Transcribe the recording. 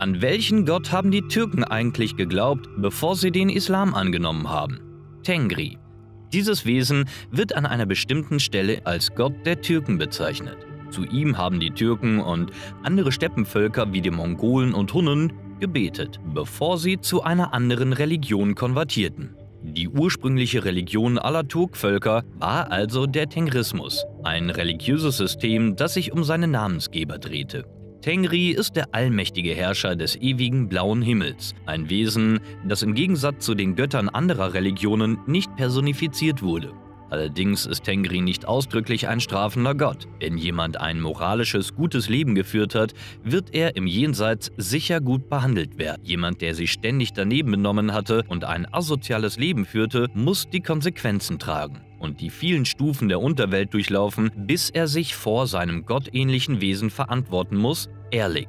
An welchen Gott haben die Türken eigentlich geglaubt, bevor sie den Islam angenommen haben? Tengri. Dieses Wesen wird an einer bestimmten Stelle als Gott der Türken bezeichnet. Zu ihm haben die Türken und andere Steppenvölker wie die Mongolen und Hunnen gebetet, bevor sie zu einer anderen Religion konvertierten. Die ursprüngliche Religion aller Turkvölker war also der Tengrismus, ein religiöses System, das sich um seine Namensgeber drehte. Tengri ist der allmächtige Herrscher des ewigen blauen Himmels, ein Wesen, das im Gegensatz zu den Göttern anderer Religionen nicht personifiziert wurde. Allerdings ist Tengri nicht ausdrücklich ein strafender Gott. Wenn jemand ein moralisches, gutes Leben geführt hat, wird er im Jenseits sicher gut behandelt werden. Jemand, der sich ständig daneben benommen hatte und ein asoziales Leben führte, muss die Konsequenzen tragen und die vielen Stufen der Unterwelt durchlaufen, bis er sich vor seinem gottähnlichen Wesen verantworten muss, ehrlich.